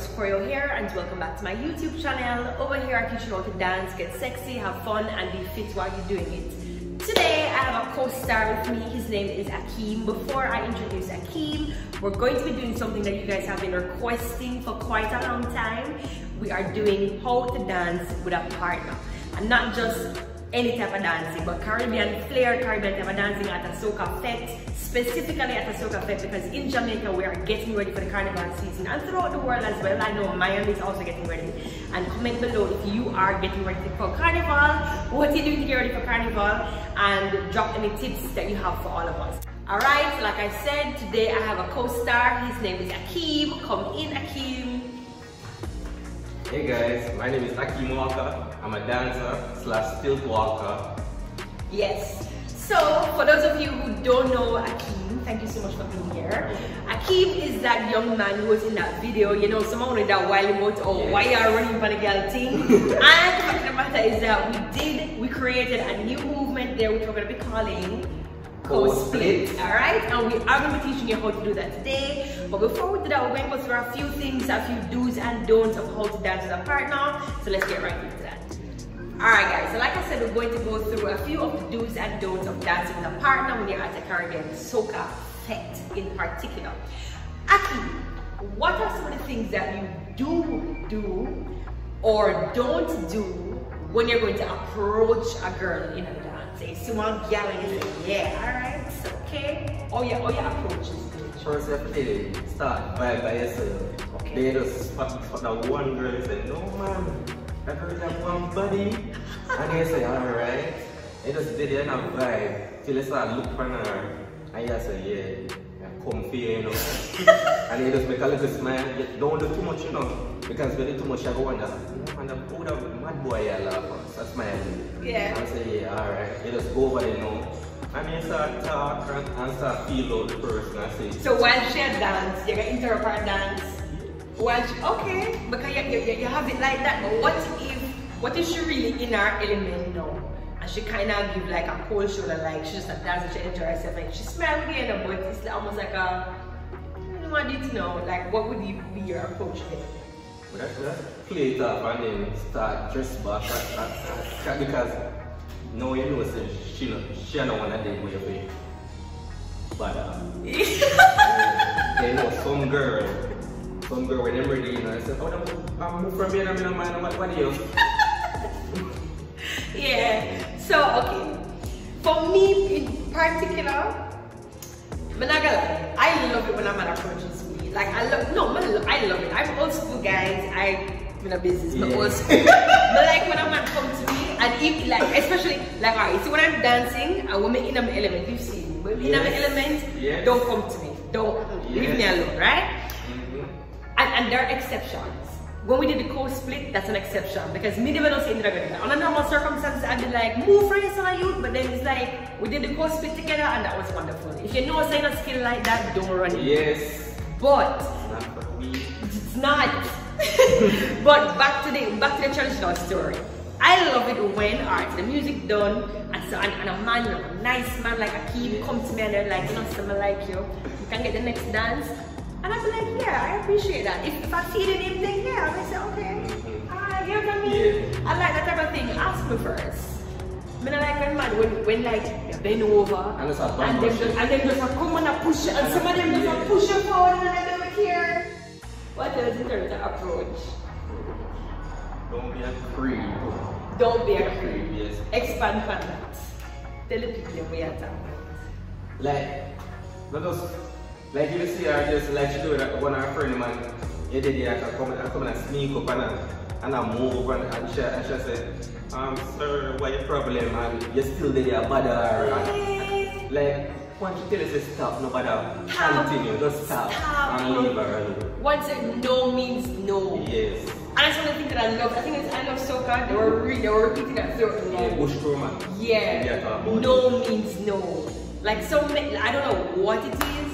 Chriss Choreo here and welcome back to my YouTube channel. Over here I teach you how to dance, get sexy, have fun and be fit while you're doing it. Today I have a co-star with me, his name is Akeem. Before I introduce Akeem, we're going to be doing something that you guys have been requesting for quite a long time. We are doing how to dance with a partner. And not just any type of dancing, but Caribbean flair, Caribbean type of dancing at a soca fete, specifically at a soca fete because in Jamaica we are getting ready for the carnival season and throughout the world as well. I know Miami is also getting ready. And comment below if you are getting ready for carnival, what you doing to get ready for carnival, and drop any tips that you have for all of us. Alright, like I said, today I have a co-star. His name is Akeem. Come in, Akeem. Hey guys, my name is Akeem Walker. I'm a dancer slash stilt walker. Yes. So, for those of you who don't know Akeem, thank you so much for being here. Akeem is that young man who was in that video, you know, someone with that wild emote or yes. why you are running for the girl thing. and the fact of the matter is that we did, we created a new movement there which we're going to be calling co-split, all right? And we are going to be teaching you how to do that today. But before we do that, we're going to go through a few things, a few do's and don'ts of how to dance with a partner. So let's get right into that. All right, guys, so like I said, we're going to go through a few of the do's and don'ts of dancing with a partner when you're at a Caribbean soca fete in particular. Aki, what are some of the things that you do do or don't do when you're going to approach a girl in a dance? Say, someone yelling, you say, yeah, all right, it's okay. Oh yeah, oh yeah, approach is good. First, you have to start by, by yourself. Okay. They just spot, spot that one girl and say, no man, that one buddy. and they say, all right. They just did it in a vibe till they start look for her. And you say, yeah, come for you, know. and they just make a little smile. Don't do too much, you know. Because when you do too much, you go wonder, man, who the mad boy you laugh at? smile. Yeah. And say, yeah, alright. You just go over you know. And then start talk and, and start feel out the person and say. So while she dance, you're gonna interrupt her dance. While she, okay, because you, you, you have it like that. But what what if she really in her element now? And she kind of give like a cold shoulder, like she just a dance and she enjoy herself. Like she smile with you, but it's almost like a, I don't want you to know, like what would you be your approach there? But that's, that's play it off and then start dress back because no you know say she she don't wanna date with you. But um, they know some girl, some girl when them ready, you know, I said, oh, I'm moving from here, I'm in a mind, what, what do you? Yeah, so okay. For me in particular, I'm not gonna lie, I love it when a man approaches me. Like I love no, I love it. I'm old school guys. I in a business, but yeah. old school. but like when a man come to me and if like especially like alright, see when I'm dancing when I'm in my element, you see seen me. I'm yes. in my element, yes. don't come to me. Don't yes. leave me alone, right? Mm -hmm. And and there are exceptions. When we did the co-split, that's an exception because me never know say they're gonna On a normal circumstances, I'd be like, move for your son youth, but then it's like we did the co-split together and that was wonderful. If you know a sign of skill like that, don't run it. Yes. But it's not. but back to the back to the traditional story. I love it when art, the music done, and so and, and a man, a nice man like a kid come to me and they're like, you know, someone like you, you can get the next dance. And I'd be like, yeah, I appreciate that. If, if I feel it in thing, yeah, I say, okay, ah, you know what I mean? Yeah. I like that type of thing. Ask me first. I mean, I like when man, when, when like, you bend over, and, and, them just, and then just come and push it, and some of them just push it forward, and I don't care. What else in terms of approach? Don't be a creep. Don't be a creep. Yes. Expand on that. Tell the people where you're talking Like, let us, like you see her just like she do it, one of her friends, man, you did it, I come, I come and sneak up and I, and I move and, and she, and she say, um, sir, what your problem? And you still there, bother. And, like, once you tell us to stop, no bother. Continue, just stop, stop. and leave her alone. Once no means no. Yes. And that's one of the things that I love. I think it's I love soca. They were re they were repeating that throughout the Yeah, bush man. Yeah. yeah no means no. Like some, I don't know what it is.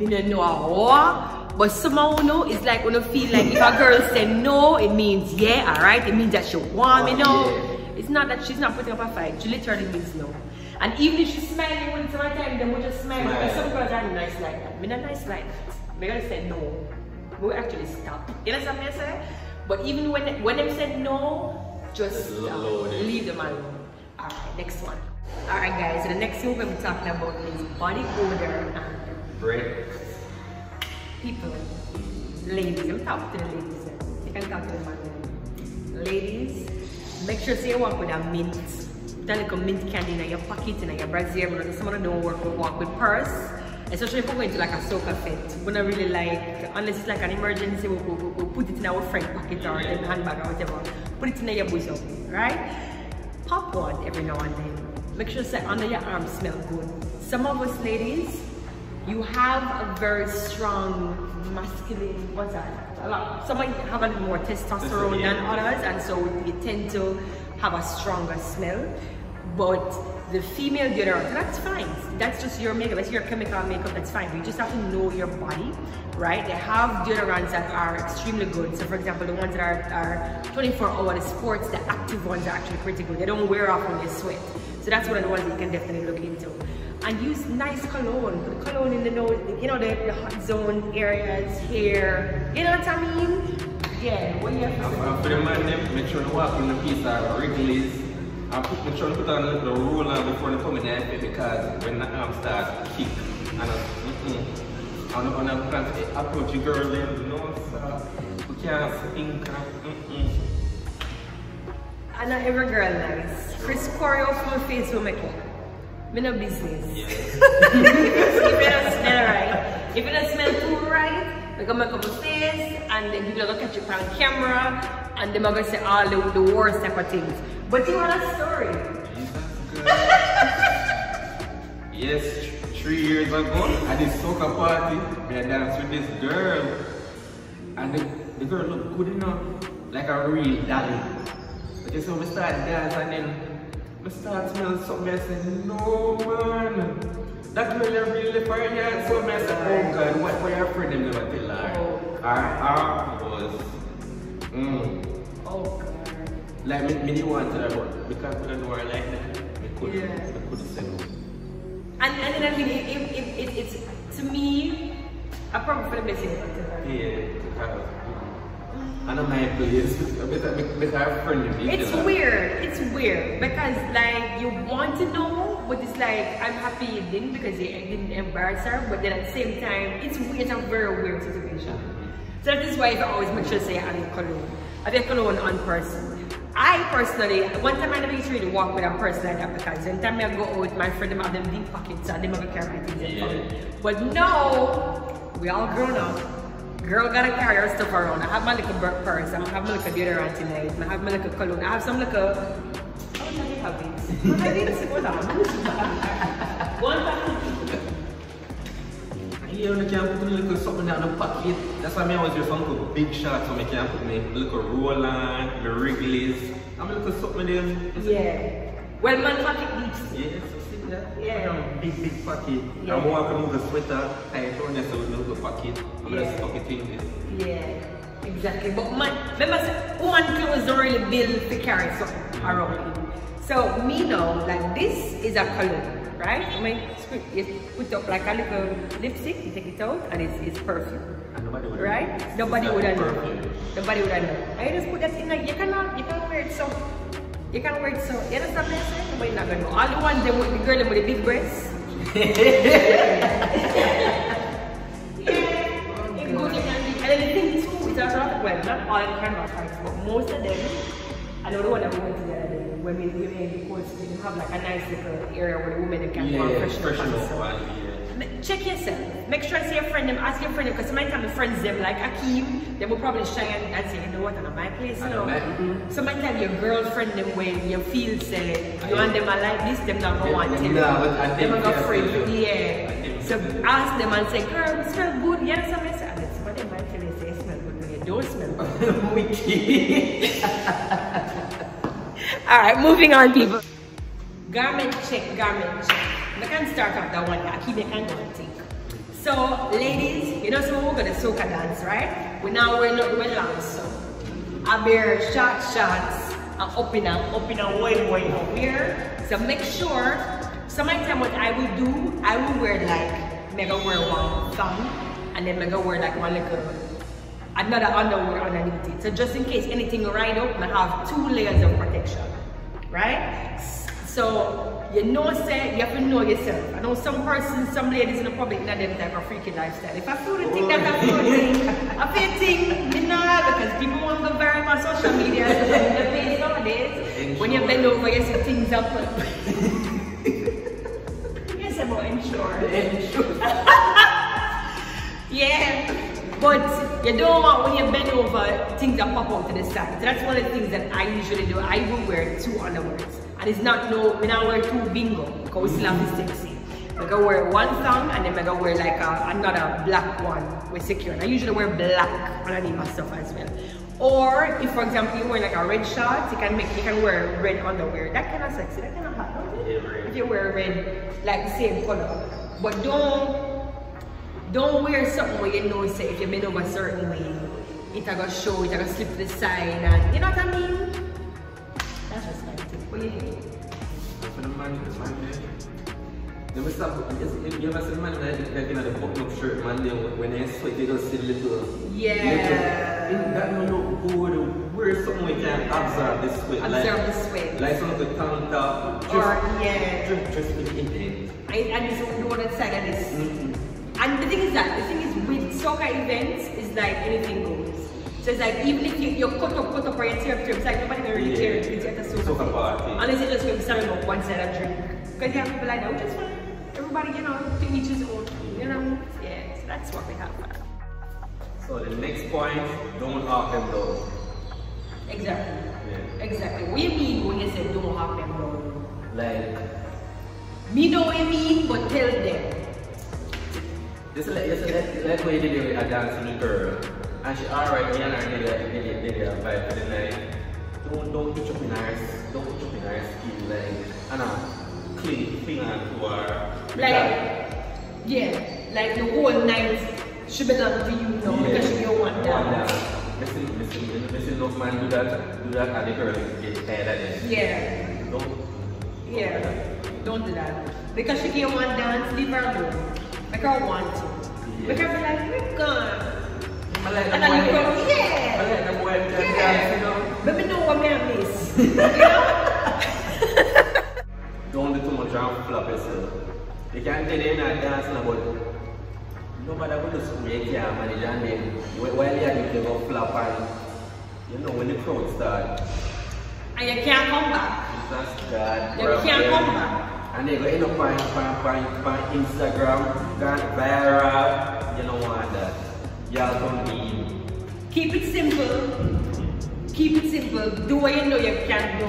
Me don't know how. But somehow know it's like when you feel like if a girl say no, it means yeah, alright. It means that she want me no. Yeah. It's not that she's not putting up a fight. She literally means no. And even if she's smiling when it's my time, then we just smile. Because some girls are nice like that. Me not nice like that. Me gonna say no. we actually stop. You understand what I say? But even when when them said no, just Just stop. load it. leave them alone. Alright, next one. Alright guys, so the next thing we're gonna be talking about is body odor and Bread. people. Ladies, I'm talking to the ladies. You can talk to the man. Ladies, make sure you walk with a mint. That little mint candy in your pocket in your brazier. Because some of someone don't work with walk with purse. Especially if we're going to like a soca fete. We don't really like, unless it's like an emergency, we we'll, we'll, we'll put it in our front pocket or in handbag or whatever. Put it in your bosom, right? Pop one every now and then. Make sure say under your arm smell good. Some of us ladies, you have a very strong masculine, what's that? A lot. Some of you have a little more testosterone than others, and so you tend to have a stronger smell. But the female deodorant, that's fine. That's just your makeup, that's your chemical makeup, that's fine. You just have to know your body, right? They have deodorants that are extremely good. So, for example, the ones that are, are 24 hour, the sports, the active ones are actually pretty good. They don't wear off when you sweat. So, that's one of the ones you can definitely look into and use nice cologne. Put cologne in the nose, you know, the, the hot zone areas here. You know what I mean? Yeah, what you have to And and for the man, them, make sure to walk on the piece of Wrigley's. And put, make sure to put on a little roller before they come in there because when the arm starts kick and uh, mm-mm. And on a plan to approach your girl, them, no, sir. We can't think of, mm-mm. I know every girl nice. Chris for my face will make it. Me no business. if it don't smell right, if it don't smell too right, we gonna make up a face and then people are gonna catch you on camera and they're gonna say all the, the worst type of things. But you want a story. Yes, three years ago, at this soca party, I danced with this girl. And the, the girl looked good enough, like a real daddy. But you see, we start dance and then we start smelling something. I said, no man. That girl really for her yard. So I said, oh God, what why your friend them never tell her? Oh. Her heart was, mm. Oh God. Like me, me didn't want to her, but because we don't know her like that, me couldn't, Yeah. me couldn't say no. And, and then I mean, it, it, it, it, it's to me, I probably feel the best. Yeah, because I know my place. Better, better have friend with. It's weird. It's weird because like you want to know, but it's like I'm happy you didn't because you didn't embarrass her. But then at the same time, it's it's a very weird situation. So that is why I always make sure to say I have your cologne. I your cologne on person. I personally, one time I never used to really walk with a person like that because when time I go out with my friend, them have them deep pockets and them have to carry my things in front. But no, we all grown up. Girl gotta carry her stuff around. I have my little purse. I have my little deodorant tonight. I have my little cologne. I have some little. How do you have it? What have it? Hold on. One packet. Yeah, you can put a little something down the pocket. That's why I always wear some little big shots so I can put me little roll on, the Wrigley's. I'm a little something them. Yeah. Well, man, pocket deeps. Yes, you see that? Yeah. Big, big pocket. Yeah. I'm walking with a sweater, tight on this with a little pocket. I'm Yeah. just stuck it in this. Yeah, exactly. But man, remember, woman clothes don't really build to carry something around you. So me know like this is a cologne, right? I mean, script, you put up like a little lipstick, you take it out, and it's, it's perfume, And nobody would right? Nobody would known. Nobody would have known. And you just put that in like, you cannot, you can't wear it so. You can wear it so. You understand what I'm saying? Nobody not gonna know. All the ones, them with the girl them with the big breasts. not all camera fights, but most of them, I know the one that we went to the other day, when we we made the course, they have like a nice little area where the women can Yeah, freshen fresh up and enough stuff. one, yeah. Check yourself. Make sure I see your friend them, ask your friend them, because sometimes the friends them like Akeem, they will probably shy and, and say, you know what, I'm at my place, you I know. know that. Mhm. Sometimes your girlfriend them when you feel say you and them are like this, them not gonna want it. no, I them think are gonna yes, afraid. yeah. Yeah. I think So ask them and say, girl, you smell good. Yes, I say, good. Wiki. All right, moving on, people. Garment check, garment check. We can start off that one. I keep making go and think. So, ladies, you know, so we're gonna soca dance, right? We now we're not we're long, so I bear short shots and up in a up in a wide up here. So make sure. Sometimes what I will do, I will wear like mega wear one thumb and then mega wear like one little another underwear underneath it. So just in case anything ride up, I have two layers of protection, right? So you know say you have to know yourself. I know some persons, some ladies in the public not them type of freaky lifestyle. If I feel the thing that I feel the thing, I feel thing, me not because people want to go viral on social media, in the place nowadays. When you bend over, you see things up. yes, I'm more insured. yeah. But you don't want when you bend over, things that pop out to the side. So that's one of the things that I usually do. I will wear two underwears. And it's not no, we not wear two bingo because we still have the sexy. I go wear one thong and then I go wear like a, another black one with secure. And I usually wear black underneath my stuff as well. Or if for example you wear like a red shirt, you can make you can wear red underwear. That kind of sexy, that kind of hot? If you wear red, like the same color. But don't don't wear something where you know say if you bend over a certain way, it a go show, it a go slip to the side and you know what I mean? That's just my tip. What do you think? For the man, the man there. They must you ever see the man like, like in the button up shirt, man, they, when they sweat, they just see the little... Yeah. Little, that no look good. Wear something we can absorb the sweat. Absorb like, the sweat. Like some of the tank top. Just, Or, yeah. Just, just with the intent. I, and this is the other side of this. Mm -hmm. And the thing is that, the thing is with soca events, is like anything goes. So it's like, even if you, you're cut up, cut up, or you tear up, it's like nobody can really care if it's at a Soca soca party. Unless you just go serving up one side of drink. Because you have people like that, which is fine. Everybody, you know, to each his own. You know? Yeah, so that's what we have. So the next point, don't hawk them down. Exactly. Yeah. Exactly. What do you mean when you say don't have them down? Like, Me know what you mean, but tell them. Just like, just like, like what you did with a dancing girl. And she alright, me and her did a, did a, did a vibe for the night. Don't, don't touch up in her, don't touch up in her skin, like, and uh, clean, her to her. Like, yeah, like the whole night she belong to you now because she don't want that. Listen, listen, listen, enough man do that, do that, and the girl get tired of it. Yeah, Don't, yeah, don't do that. Because she can't want dance, leave her alone. Make her want to. Make her be like, we're gone. I like And the then you boy, go, I yeah. like the boy who can dance, you know. Let me know what me I miss. you know? Don't do too much and flop yourself. You can't tell them not dancing about no matter what the school you can't manage and then while you're doing you go flop and you know when the crowd start. And you can't come back. That's God. You bro, can't them. come back. And they go end up on, on, on, on Instagram, viral. You don't want that. Y'all don't need. Keep it simple. Keep it simple. Do what you know you can do.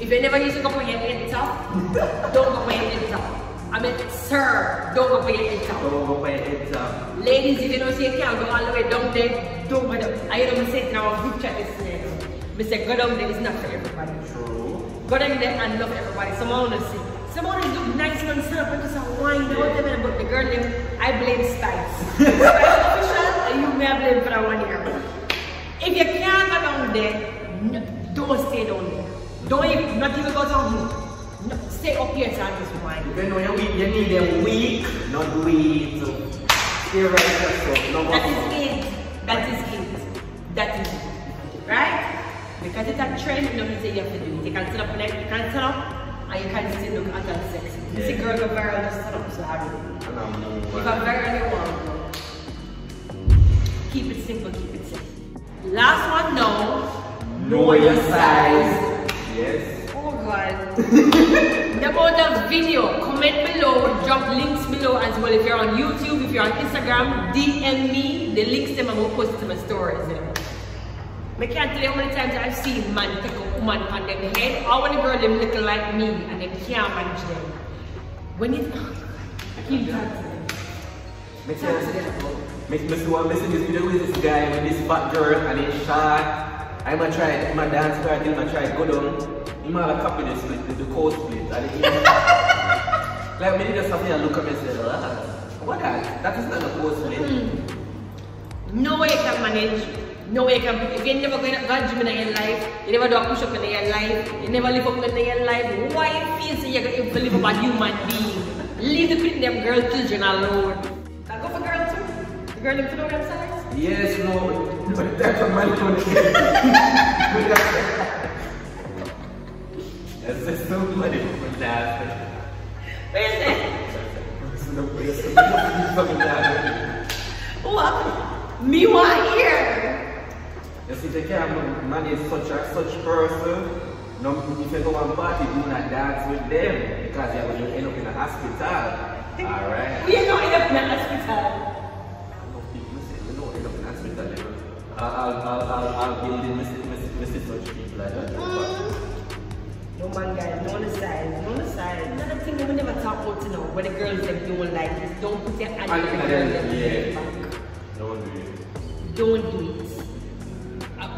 If you never used to go for your head top, don't go for your head top. I mean, sir, don't go for your head top. Go go by heads up. Ladies, if you don't see a can't go all the way down there, don't go down. I know me say it our group chat yesterday. Me say go down there is not for everybody. True. Go down there and love everybody. Someone wanna see. Someone wanna look nice and stuff and just a wine out them but the girl them, I blame Spice. Spice official and you may blame for that one year. If you can't go down there, no, don't stay down there. Don't even, not even go down here. No, stay up here and just wine. You know you're weak, you need them weak, not weak. Stay right there, so no more. is it. That is it. That is it. Right? Because it's a trend, you know what you have to do. it. You can sit up and you can sit up and you can still look at and sexy. You see girl go viral, just up so hard. And I'm. If I'm viral, you want Keep it simple, keep it simple. Last one, no. Know your size. Yes. Oh God. About the video, comment below, drop links below as well. If you're on YouTube, if you're on Instagram, DM me the links them and we'll post to my stories. I can't tell you how many times I've seen man take a woman on them head, or when a girl them little like me and they can't manage them. When it I keep talking to them. Make Talk to sense? them. Miss Miss one missing this video with this guy with this fat girl and it's short. I'm gonna try it. I'm gonna dance for it. I'm gonna try. Go down. I'm gonna copy this split, the, the code split. And it, like, me just have to look at me and say, ah, what that? That is not a code split. No way you can manage. No way you can. You never go to God gym in your life, you never do a push up in your life, you never live up in your life, why you feel so going to live up a human being? Leave the pit them girl children alone. Now go for girl too. The girl them to know them size. Yes, no, but that's a man country. Yes, there's somebody from that. Where is it? What? Me here. See, they can't manage such a such person. No, if you go on party, do not dance with them because you're going to end up in a hospital. Alright? We are not end up in a hospital. People we don't in a hospital. I'll, I'll, I'll, I'll, build in Mr. such people like that. Mm. No man guys, no on side, no on the side. Another thing we never talk about you know, when the girls like don't like is don't put your hand in the and yeah. Don't do it. Don't do it.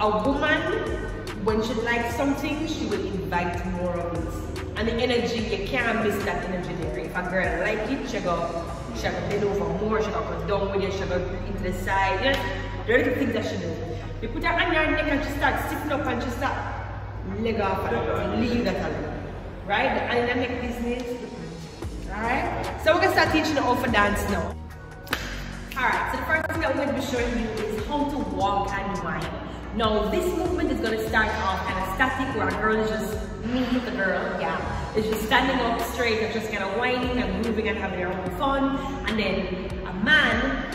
A, woman, when she likes something, she will invite more of it. And the energy, you can't miss that energy there. If a girl like it, she go, she go bend over more, she go go down with you, she go into the side. You know, there are the things that she do. You put her on your neck and she start sitting up and she start leg off and leave that alone. Right? The neck business. Alright? So we're gonna start teaching you how dance now. Alright, so the first thing going to be showing you is how to walk and wine. Now, this movement is going to start off static where a girl is just, me, the girl, yeah, is just standing up straight and just kind of wining and moving and having their own fun. And then a man,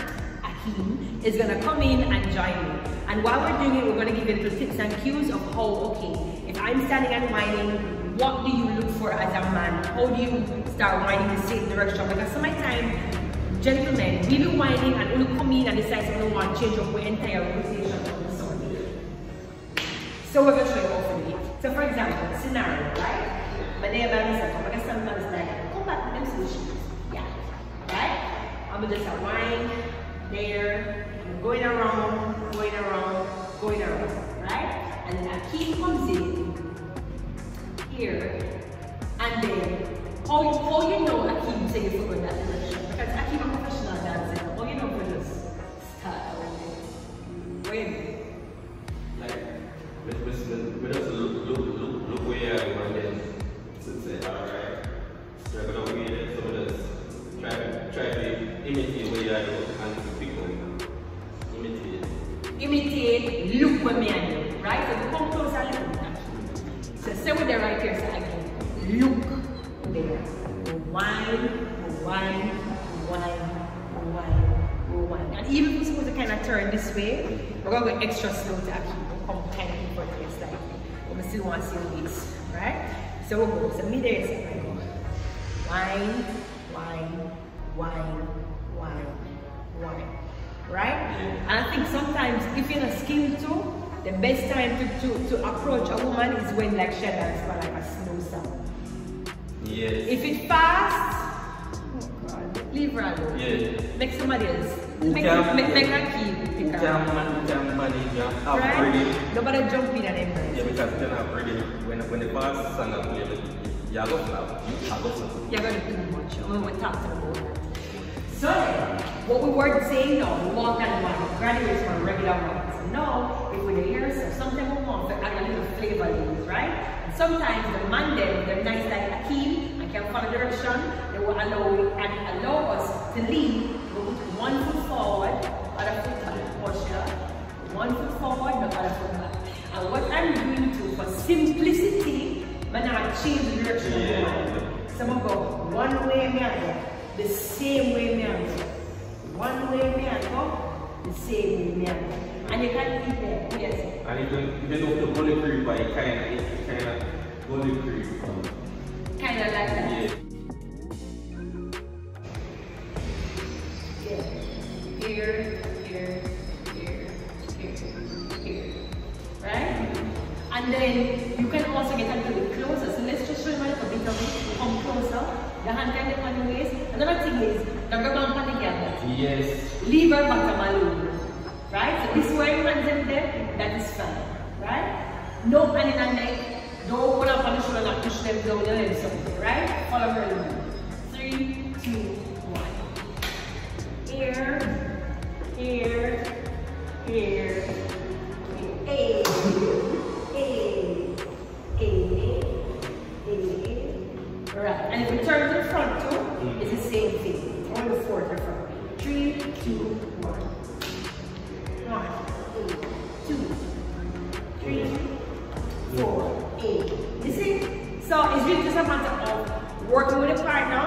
Akeem, is going to come in and join me. And while we're doing it, we're going to give you little tips and cues of how, okay, if I'm standing and wining, what do you look for as a man? How do you start wining the same direction? Because sometimes Gentlemen, we be wining and only come in and decide don't want to change up our entire the sun. So we're going to show you to do it. So for example, scenario, right? My neighbor is like, I'm going to sometimes like, come back with them solutions. Yeah. Right? I'm just a there, I'm going around, going around, going around. Right? And then Akeem comes in here and then how, how you know Akeem say you forgot that direction? Because a And I think sometimes if you're not skilled to, the best time to, to, to approach a woman is when like she dance for like a slow song. Yes. If it fast, oh God, leave her alone. Yeah. Make somebody else. Make, can- make, make keep Who pick man, who can manage your upbringing? Nobody jump in and embrace. Yeah, because then already, when, when the first song I play, you go snap, you go snap. You're going to do much when we're talking about that. So, what we were saying no, we walk and one, graduates from regular ones. No, if we hear so something we want to add a little flavor in it, right? And sometimes the man them, they're nice like Akeem, and can follow direction, they will allow, and allow us to lead, we put one foot forward, other foot back, posture, one foot forward, the other foot back. And what I'm doing to, for simplicity, I'm not change the direction of the mind. Some go one way me I the same way me I go. One way me I go, the same me And you can't eat there, yes. And even, even though the bullet creep, but it kind of, it kind of bullet creep. Kind of like that. Yeah. Here, here, here, here, here. Right? And then you can also get a little bit closer. So let's just show you a bit of it. Come closer. The hand can get on your waist. Another thing is, the grab on the gap. Yes. Turn the front too, mm. it's the same thing. Only the fourth or front. Three, two, one. eight, two, three, four, eight. You see? So it's really just a matter of working with a partner,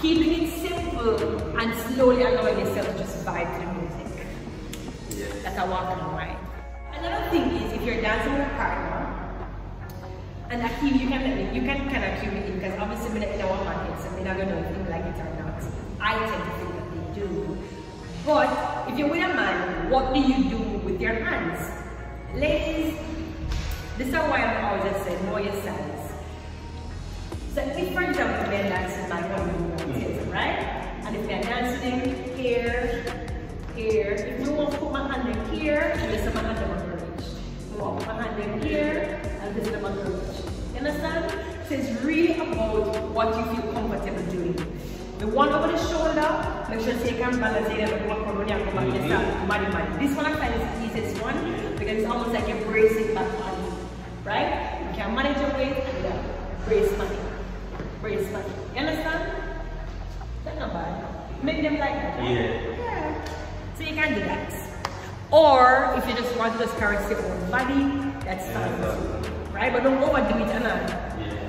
keeping it simple, and slowly allowing yourself to just vibe to the music. Yes. That's a walk on right. Another thing is if you're dancing with a partner, and Akeem, you can you can kind of cue me in because obviously we're in our market, so we're not gonna know if you like it or not. I tend to think that they do. But if you're with a man, what do you do with your hands? Ladies, this is why I'm always say know your size. So if for example men dancing like one rotation, right? And if they're dancing here, here, if you want to put my hand in here, this is my hand in my reach. You want to put my hand in here, and this is my reach. You understand? So it's really about what you feel comfortable doing. The one over the shoulder, make sure you can balance it and walk on when you come back. Yes, sir. Money, money. This one I find is the easiest one because it's almost like you're bracing back on you. Right? You can manage your weight and then brace money. Brace money. You understand? That's not bad. Make them like that. Yeah. Yeah. So you can do that. Or if you just want to just caress your own body, that's Yeah, fine. too. Right? But don't overdo it, Anna. Yeah.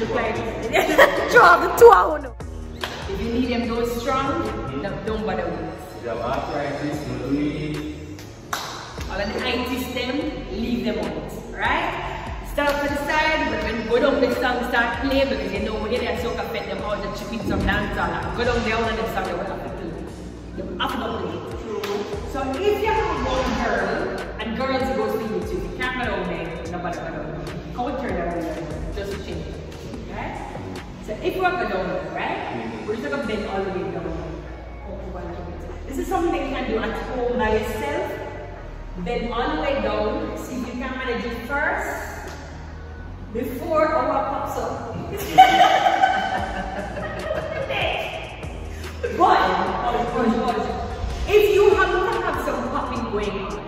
Look like drop the two hour no. If you need them go strong, don't, don't bother with it. If you have arthritis, no do it. All of the IT stem, leave them out. Right? Start to the side, but when you go down the song, start playing because you know when you're there, so can fit them out, the chipping some dance all Go down there and then start with have to play. You have to play it. So if you have one girl, and girls go there, nobody go down there. Counter them, just change it. Right? So if you have a there, right? Mm-hmm. We're just gonna bend all the way down. This is something that you can do at home by yourself. Bend all the way down. See if you can manage it first before our pops up. but, if you happen to have some popping going on,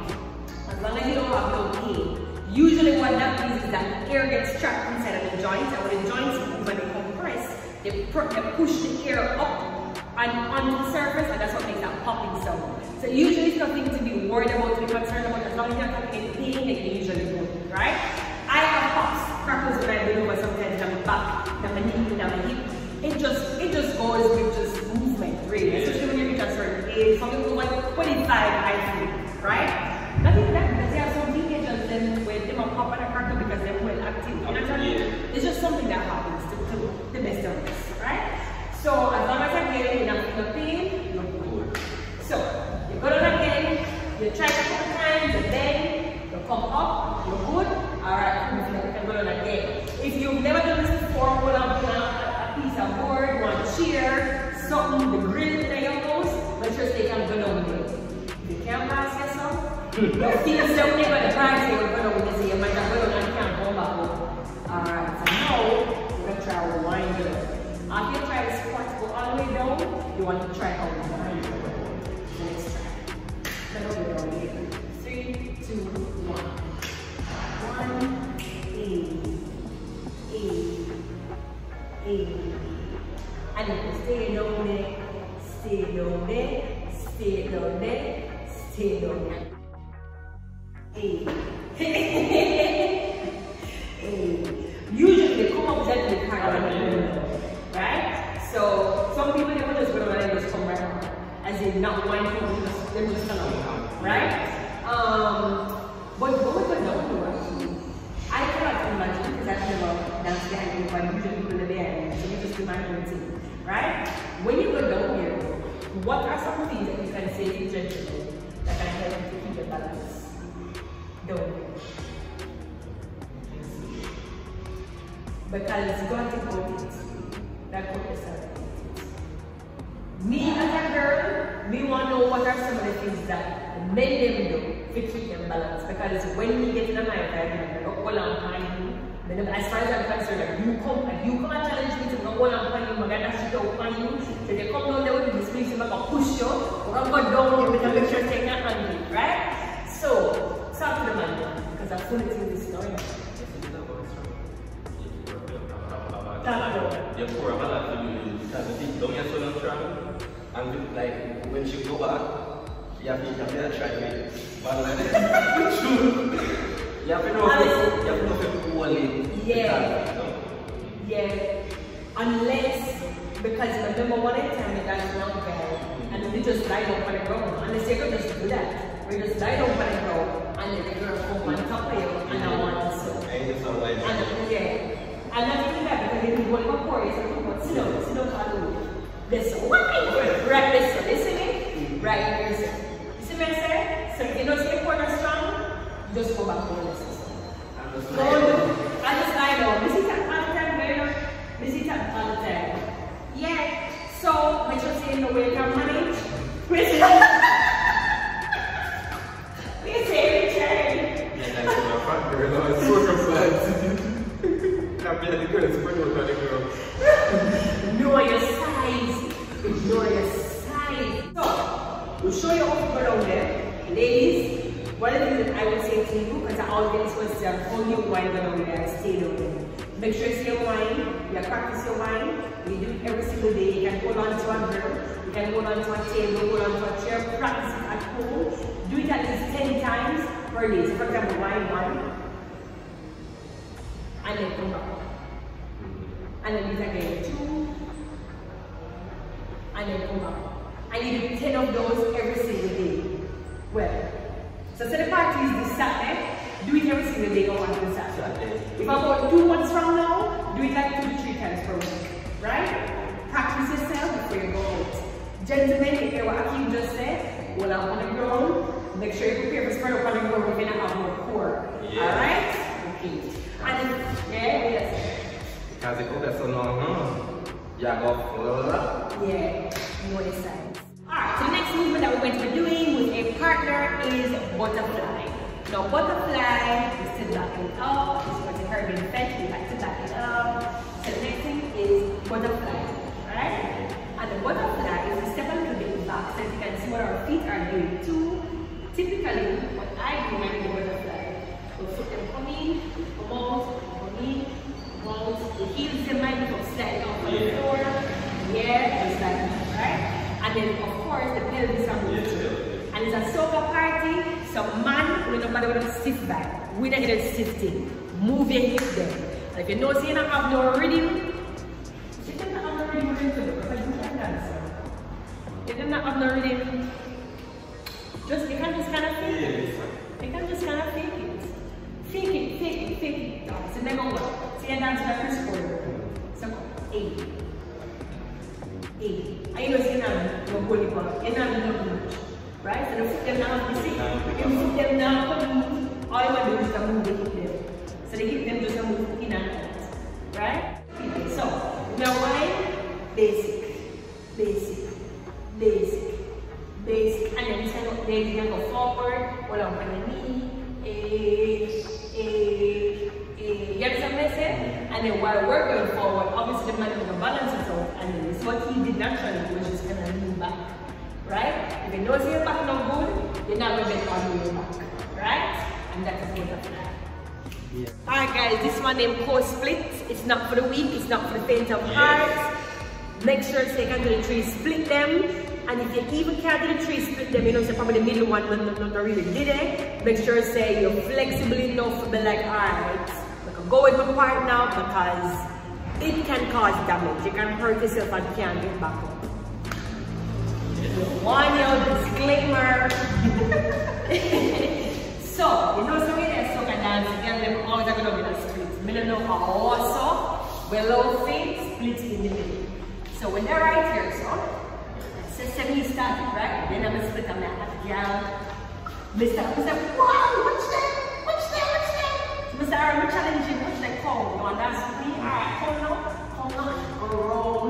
air gets trapped inside of the joints, and when the joints move, they compress, they, push the air up and onto the surface, and that's what makes that popping sound. So usually it's nothing to be worried about, to be concerned about, as long as you're not any pain, then you usually good, right? I have pops, crackles when I bend over sometimes in my back, in my knee, in my hip. It just, it just goes with just movement, really. Especially when you reach a certain age, some people like 25, I think, right? Not even that, because there are some teenagers then where they might pop and a crackle because they're well active. You know what I mean? Yeah. It's just something that happens to, to the best of us, right? So as long as I'm getting enough enough pain, you're good. So you go down again, you try a couple times, and then you come up, you're good. Alright, you can go down again. If you've never done this before, hold on to a, a piece of board, one chair, something, the grill in your house, make sure they can go down there. If you can't pass you. Alright, we're going to try up. After all you want to try. Let's. Three, two, one. One, eight, eight, eight. And stay down there, stay down there, stay down there, stay down. Eight. Them them balanced. Because when we get in a mind, I hold on behind you. Then as far as I'm concerned, like you come and you come and challenge me to you, I'm gonna shit out behind you. So they come down there with this place, I'm gonna push you, we're gonna go down, you're gonna make sure you take that right? So, talk to the man, because I'm fully to this story. You pour a balance to you because you think don't get so strong. And like when she go back, You have to, you have to try to make it. But like that. True. You have to know if you you have to know if you hold it. Yeah. Yeah. Unless, because remember one time we got one guy and we just on the ground. Unless could just do that. We just on the ground and the girl come on top of you and I want to so. I just don't like it. And yeah. And not even that because then you go in my core, so come on, sit down, sit down on the. This why? Right, this one, listen me? Right, here's. You see what I say? So if you don't see your corner strong, just go back to the lesson. I'm just No, like, no. I just lie down. This is at all the time, girl. This is at all the time. Yeah. So make sure you know where you can manage. Listen. Listen, Richard. yeah, that's my front girl. No, it's so surprised. I'm being the girl, it's pretty much the girl. Know your size. Know your size. So, we'll show you how to go down there. Ladies, one of the things that I would say to you, because I always get this question, how you wine go down there and stay down there. Make sure it's your wine, you practice your wine, you do it every single day. You can hold on to a girl, you can hold on to a table, hold on to a chair, practice it at home. Do it at least 10 times per day. So for example, wine one, and then come back. And then do it again, two, and then come back. And you do 10 of those every single day. Well, so say the party is this Saturday, do it every single day on one Saturday. If about two months from now, do it like two to three times per week. Right? Practice yourself before you go out. Gentlemen, if you hear what Akeem just said? Hold up on the ground. Make sure you prepare for spread up on the ground if you don't have no core. Yeah. Alright? Okay. And yeah, yes. Because you get so long, huh? You go full. Yeah, more the signs. Alright, so the next movement that we're going to be doing with a partner is butterfly. Now butterfly is to back it up, going to herb in fetch, we like to back it up. So the next thing is butterfly, right? And the butterfly is we step a little bit back so you can see what our feet are doing too. Typically, what I do when I do the butterfly, we foot them come in, come out, come in, come out, the heels they might be slightly off on the floor. Yeah, just like that, right? And then of course the pelvis are moved. And it's a soca party, so man, we nobody with a stiff back. Get a stiff thing. Move your hips there. And if you know so you don't have no rhythm, you don't have no rhythm, because you can dance. You don't have no. Just you can just kind of fake it. You can just kind of fake it. Fake it, fake it, fake it. So then go. So you dance like Chris Porter. So eight. Eight. And you know, you know, no holy part. No much. Right? So the foot them now, you see, you foot them now, all you want to do is to move the hip them. So the hip them just move in and out. Right? If you know your back not good, you're not going to get on your back. Right? And that is butterfly. Yeah. Alright guys, this one named Core Split. It's not for the weak, it's not for the faint of heart. Make sure so you can do the three, split them. And if you even can't do the three, split them, you know, so probably the middle one not, not, not really did it. Make sure say you're flexible enough to be like, alright, can go with my part now because it can cause damage. You can hurt yourself and can't get back. One year disclaimer. so, you know, so we there so dance, girl, them always are gonna be the don't know how also, below feet, split in the middle. So when they're right here, so, semi started, right? Then I'm gonna split, I'm like, girl, Mr. I said, wow, watch that, watch that, watch that. Mr. I'm challenging, watch that ah, call. You want to dance with me? Alright, come now, come now, go roll,